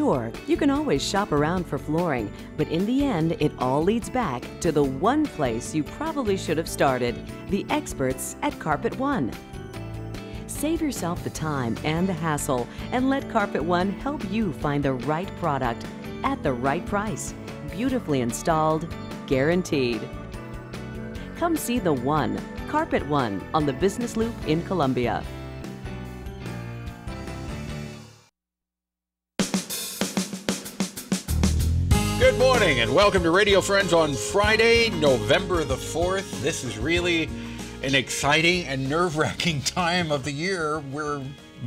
Sure, you can always shop around for flooring, but in the end, it all leads back to the one place you probably should have started the experts at Carpet One. Save yourself the time and the hassle and let Carpet One help you find the right product at the right price. Beautifully installed, guaranteed. Come see the One, Carpet One, on the Business Loop in Columbia. Morning and welcome to Radio Friends on Friday, November the 4th. This is really an exciting and nerve wracking time of the year. We're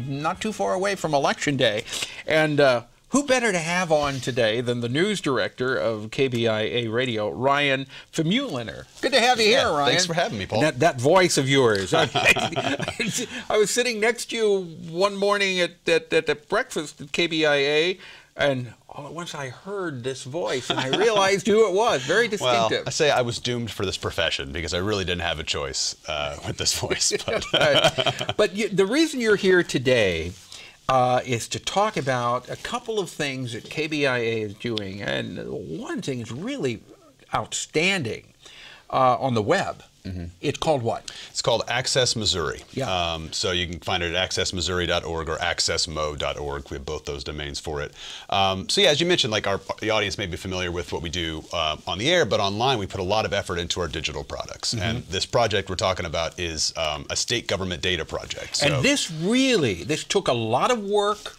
not too far away from Election Day. And uh, who better to have on today than the news director of KBIA Radio, Ryan Famuliner? Good to have you here, Yeah, Ryan. thanks for having me, Paul. That, that voice of yours. I, I was sitting next to you one morning at, at, at, at breakfast at KBIA, and all at once I heard this voice, and I realized who it was. Very distinctive. Well. I say I was doomed for this profession because I really didn't have a choice uh, with this voice. But Right. but you, the reason you're here today uh, is to talk about a couple of things that KBIA is doing, and one thing is really outstanding uh, on the web. It's called what? it's called Access Missouri. Yeah. Um, so you can find it at accessmissouri.org or accessmo.org. We have both those domains for it. Um, so yeah, as you mentioned, like our the audience may be familiar with what we do uh, on the air, but online we put a lot of effort into our digital products. Mm-hmm. And this project we're talking about is um, a state government data project. So, And this really, this took a lot of work,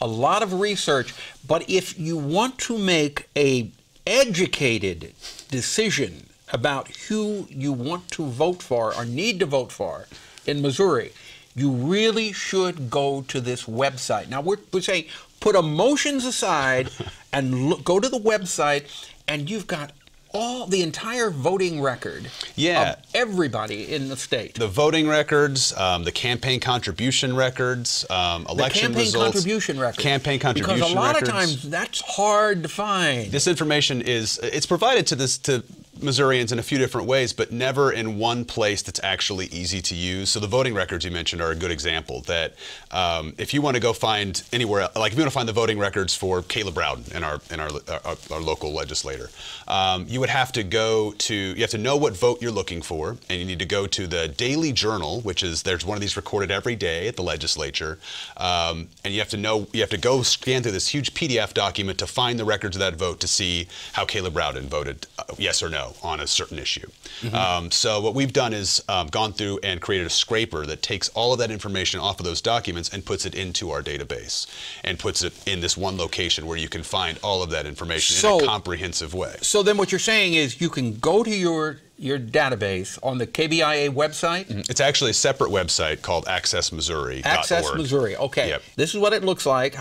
a lot of research. But if you want to make a educated decision about who you want to vote for or need to vote for in Missouri, you really should go to this website. Now we're, we're saying put emotions aside and look, go to the website, and you've got all the entire voting record Yeah. of everybody in the state. the voting records, um, the campaign contribution records, um, the election campaign results, contribution records. campaign contribution records. Because a lot records. of times that's hard to find. This information is it's provided to this to Missourians in a few different ways, but never in one place that's actually easy to use. So the voting records you mentioned are a good example. That um, if you want to go find anywhere, like if you want to find the voting records for Caleb Rowden in our in our our, our local legislator, um, you would have to go to you have to know what vote you're looking for, and you need to go to the Daily Journal, which is there's one of these recorded every day at the legislature, um, and you have to know you have to go scan through this huge PDF document to find the records of that vote to see how Caleb Rowden voted, uh, yes or no, on a certain issue. Um, so what we've done is um, gone through and created a scraper that takes all of that information off of those documents and puts it into our database and puts it in this one location where you can find all of that information in a comprehensive way. so then what you're saying is you can go to your your database on the KBIA website. It's actually a separate website called accessmissouri.org. Access Missouri. Okay. Yep. This is what it looks like.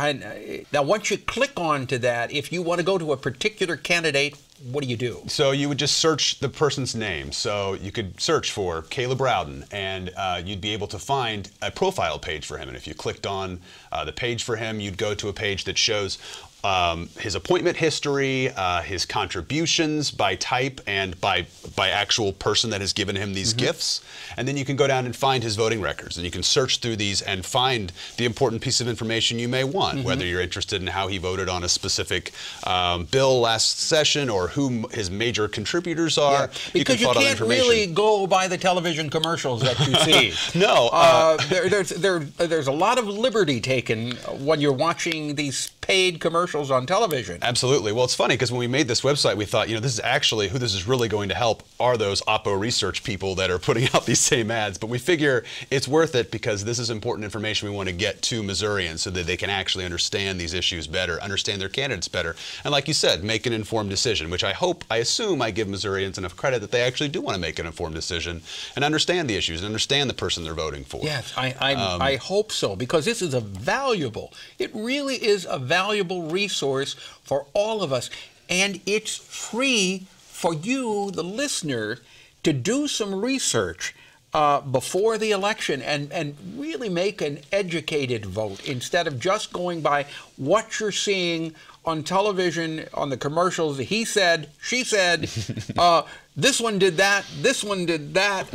Now, once you click on to that, if you want to go to a particular candidate, what do you do? So you would just search the person's name. So you could search for Caleb Rowden, and uh, you'd be able to find a profile page for him. And if you clicked on uh, the page for him, you'd go to a page that shows um, his appointment history, uh, his contributions by type and by by actual person that has given him these gifts, and then you can go down and find his voting records, and you can search through these and find the important piece of information you may want, whether you're interested in how he voted on a specific um, bill last session or who his major contributors are. Because you, all that can't really go by the television commercials that you see. No, uh, there, there's there, there's a lot of liberty taken when you're watching these paid commercials on television. Absolutely. Well, it's funny because when we made this website, we thought, you know, this is actually who this is really going to help are those Oppo research people that are putting out these same ads. But we figure it's worth it because this is important information we want to get to Missourians so that they can actually understand these issues better, understand their candidates better, and like you said, make an informed decision. Which I hope, I assume, I give Missourians enough credit that they actually do want to make an informed decision and understand the issues and understand the person they're voting for. Yes, I, I, Um, I hope so because this is a valuable, it really is a valuable resource for all of us. And it's free for you, the listener, to do some research uh, before the election and, and really make an educated vote instead of just going by what you're seeing on television, on the commercials. He said, she said, uh, this one did that, this one did that.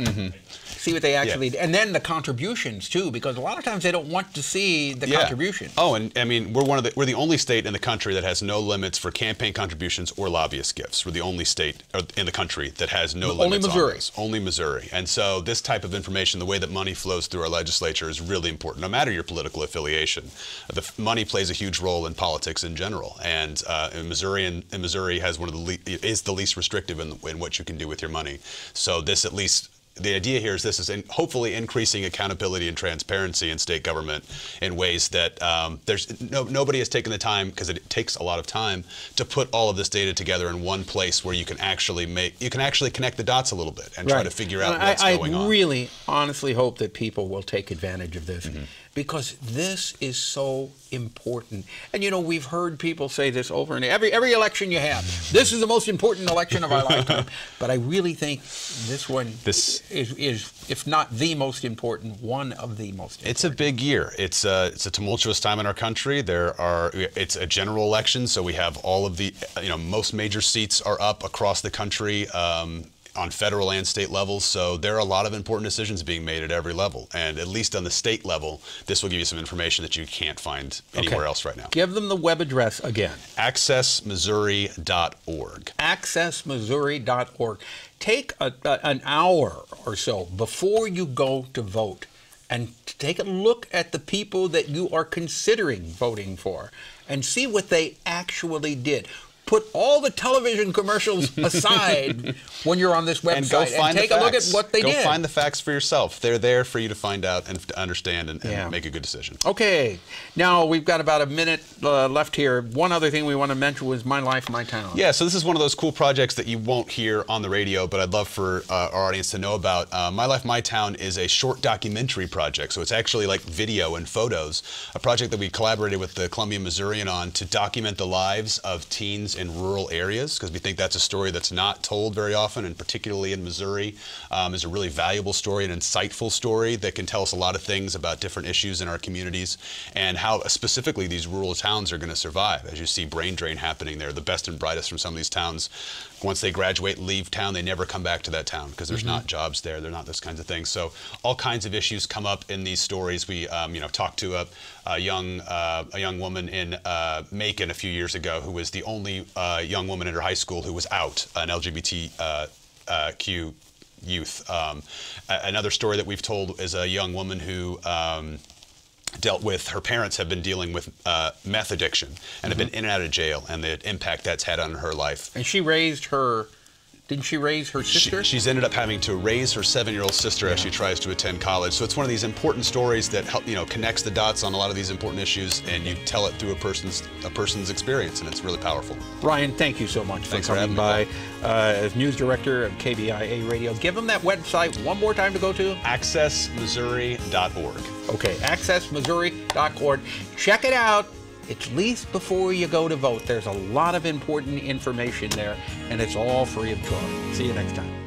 See what they actually, and then the contributions too, because a lot of times they don't want to see the contribution. Oh, and I mean, we're one of the we're the only state in the country that has no limits for campaign contributions or lobbyist gifts. We're the only state in the country that has no Only limits. on Missouri. those. Only Missouri. And so this type of information, the way that money flows through our legislature, is really important. No matter your political affiliation, the f- money plays a huge role in politics in general. And uh, in Missouri, and, and Missouri has one of the le- is the least restrictive in, in what you can do with your money. So this at least the idea here is this is in, hopefully increasing accountability and transparency in state government in ways that um, there's no, nobody has taken the time because it takes a lot of time to put all of this data together in one place where you can actually make you can actually connect the dots a little bit and try to figure out And what's I, going I on. really, honestly hope that people will take advantage of this Mm-hmm. Because this is so important. And you know, we've heard people say this over and every every election you have. This is the most important election of our lifetime. But I really think this one This- is, is, if not the most important, one of the most. Important. It's a big year. It's a it's a tumultuous time in our country. There are it's a general election, so we have all of the you know most major seats are up across the country. Um, on federal and state levels, so there are a lot of important decisions being made at every level, and at least on the state level, this will give you some information that you can't find anywhere Okay. else right now. Give them the web address again. AccessMissouri.org. accessmissouri.org. Take a, a- an hour or so before you go to vote and take a look at the people that you are considering voting for and see what they actually did. Put all the television commercials aside when you're on this website And go find take the a look at facts. what they go did. find the facts for yourself. They're there for you to find out and to understand and, and Yeah. make a good decision. Okay, now we've got about a minute uh, left here. One other thing we want to mention was My Life, My Town. Yeah, so this is one of those cool projects that you won't hear on the radio, but I'd love for uh, our audience to know about. Uh, My Life, My Town is a short documentary project, so it's actually like video and photos. A project that we collaborated with the Columbia Missourian on to document the lives of teens in rural areas, because we think that's a story that's not told very often, and particularly in Missouri, um, is a really valuable story, an insightful story that can tell us a lot of things about different issues in our communities and how specifically these rural towns are going to survive. As you see brain drain happening there, the best and brightest from some of these towns, once they graduate and leave town, they never come back to that town because there's not jobs there, they're not those kinds of things. So all kinds of issues come up in these stories. We, um, you know, talked to a, a young uh, a young woman in uh, Macon a few years ago who was the only uh, young woman in her high school who was out, an LGBTQ uh, uh, youth. Um, another story that we've told is a young woman who um, dealt with her parents have been dealing with uh, meth addiction and have been in and out of jail, and the impact that's had on her life. And she raised her, didn't she raise her She, sister? she's ended up having to raise her seven-year-old sister as she tries to attend college. So it's one of these important stories that help, you know, connects the dots on a lot of these important issues, and you tell it through a person's a person's experience, and it's really powerful. Ryan, thank you so much Thanks for for coming having by uh, as news director of KBIA Radio. Give them that website one more time to go to. AccessMissouri.org. Okay, accessmissouri.org. Check it out. At least before you go to vote. There's a lot of important information there, and it's all free of charge. See you next time.